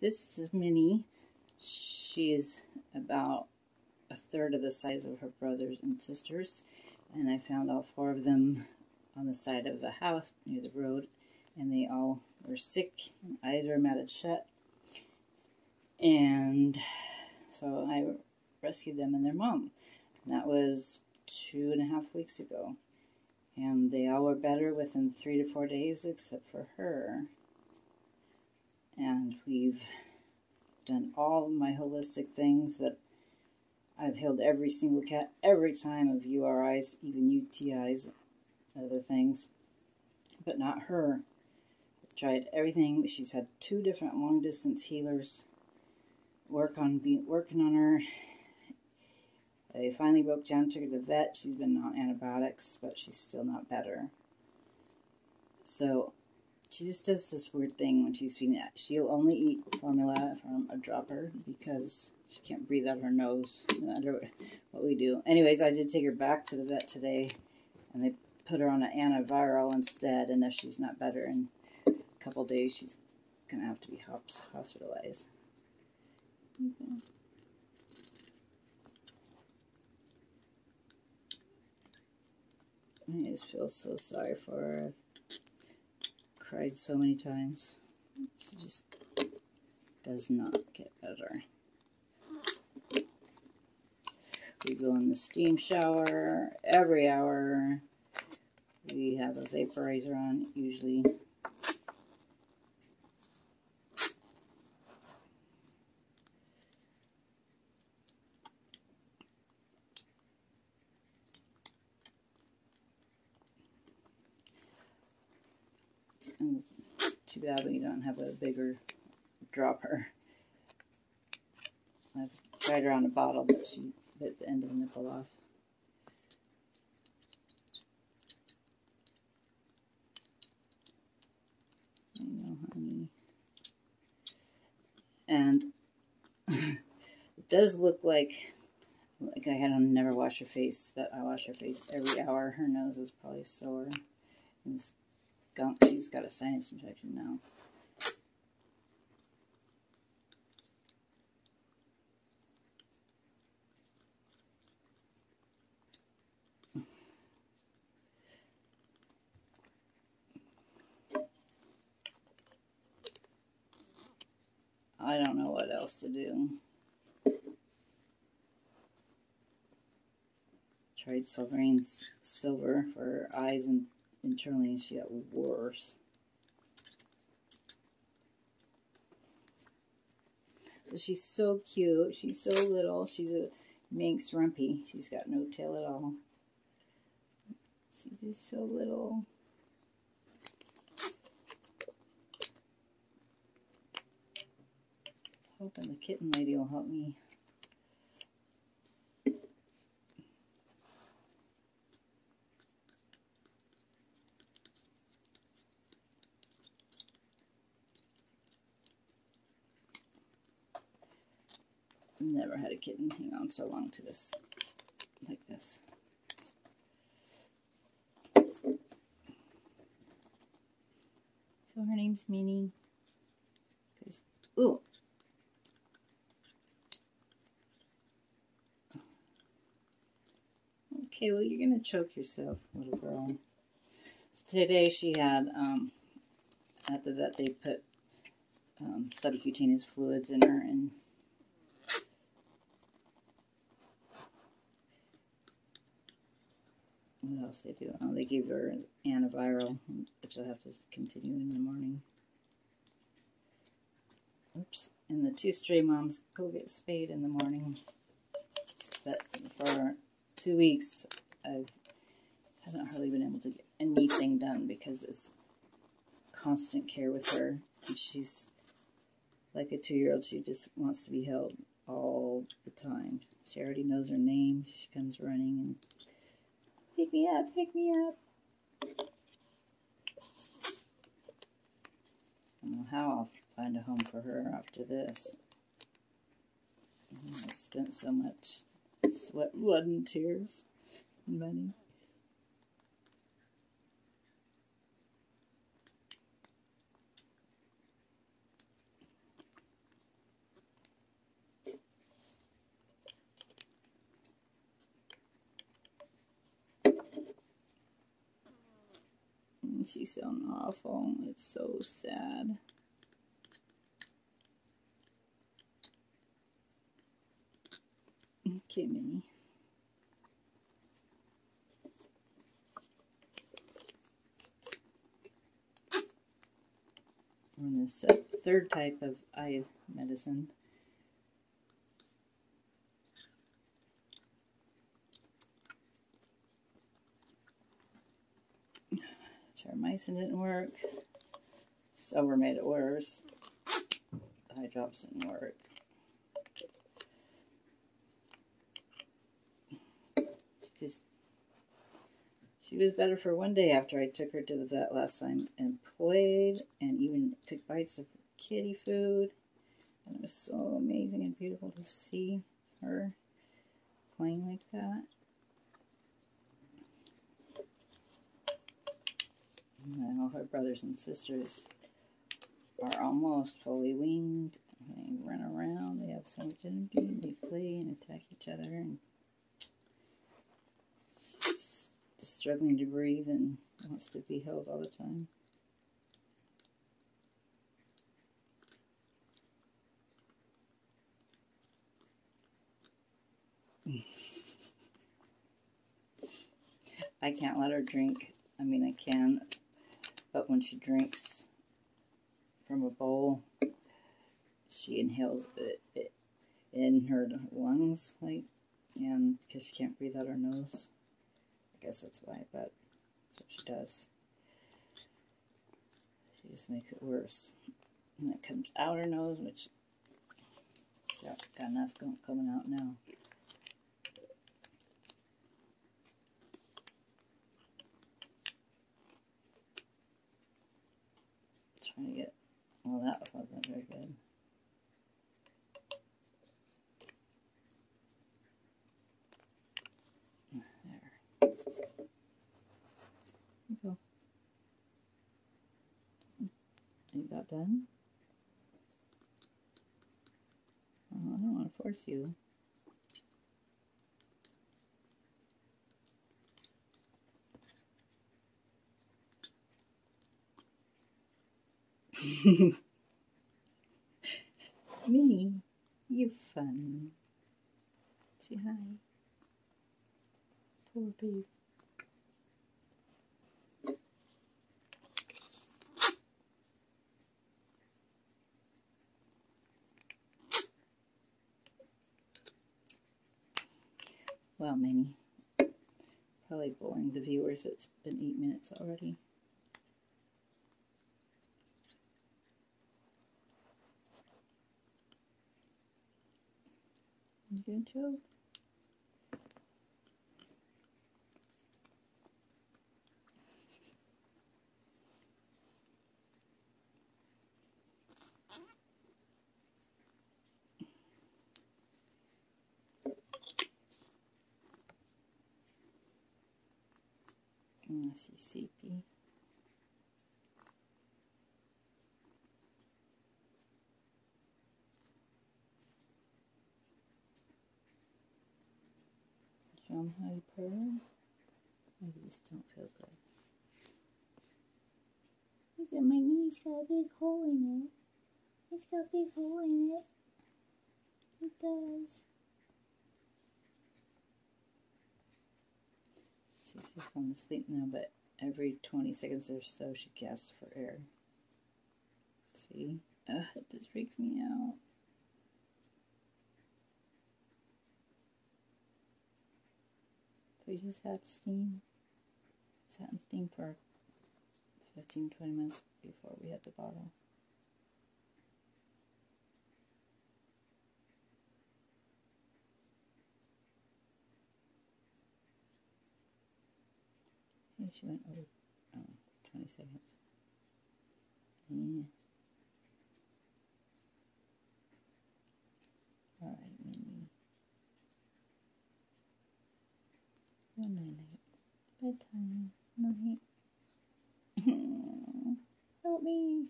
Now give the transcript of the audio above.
This is Mini. She is about a third of the size of her brothers and sisters. And I found all four of them on the side of the house near the road. And they all were sick and eyes were matted shut. And so I rescued them and their mom. And that was two and a half weeks ago. And they all were better within three to four days except for her. And we've done all my holistic things that I've healed every single cat every time of URIs, even UTIs, other things, but not her. I've tried everything. She's had two different long distance healers work on working on her. They finally broke down, took her to the vet. She's been on antibiotics, but she's still not better. So she just does this weird thing when she's feeding it. She'll only eat formula from a dropper because she can't breathe out her nose no matter what we do. Anyways, I did take her back to the vet today and they put her on an antiviral instead. And if she's not better in a couple days, she's going to have to be hospitalized. Okay. I just feel so sorry for her cried so many times. She just does not get better. We go in the steam shower every hour. We have a vaporizer on usually. Too bad we don't have a bigger dropper. I've tried her on a bottle, but she bit the end of the nipple off. I know, honey. And it does look like like I had to never wash her face, but I wash her face every hour. Her nose is probably sore. And this gunk. She's got a sinus infection now. I don't know what else to do. Tried Silverine's silver for eyes and internally and she got worse. So she's so cute. She's so little. She's a Manx Rumpy. She's got no tail at all. She's just so little. Hoping the kitten lady will help me never had a kitten hang on so long to this, like this. So her name's Mini. Cause, ooh. Okay, well, you're going to choke yourself, little girl. So today she had, um, at the vet, they put um, subcutaneous fluids in her, and what else they do? Oh, they give her an antiviral, which I'll have to continue in the morning. Oops. And the two stray moms go get spayed in the morning. But for two weeks, I haven't hardly been able to get anything done because it's constant care with her. And she's like a two-year-old. She just wants to be held all the time. She already knows her name. She comes running and Pick me up, pick me up. I don't know how I'll find a home for her after this. I've spent so much sweat, blood, and tears and money. You sound awful. It's so sad. Okay, Mini. We're on this uh, third type of eye medicine. Terramycin didn't work. Silver made it worse. Eye drops didn't work. just she was better for one day after I took her to the vet last time and played and even took bites of kitty food. And it was so amazing and beautiful to see her playing like that. And all her brothers and sisters are almost fully weaned. They run around. They have so much energy. They play and attack each other and struggling to breathe and wants to be held all the time. I can't let her drink. I mean, I can, but when she drinks from a bowl, she inhales it, it in her lungs, like, and because she can't breathe out her nose. I guess that's why, but that's what she does. She just makes it worse. And it comes out her nose, which got, got enough coming out now. Trying to get, well that wasn't very good. There. you go. You got done? Oh, I don't want to force you. Mini, you fun. Say hi. Poor baby. Well, Mini. Probably boring the viewers. It's been eight minutes already. Good? Mississippi. Show them how Maybe this don't feel good. Look at my knee's got a big hole in it. It's got a big hole in it. It does. See, she's falling asleep now, but every 20 seconds or so she gasps for air. See? Ugh, it just freaks me out. We just had steam. Sat in steam for 15 20 minutes before we had the bottle. she went over oh, 20 seconds. Yeah. Alright, Mini. Good night. Bedtime. Night. Help me.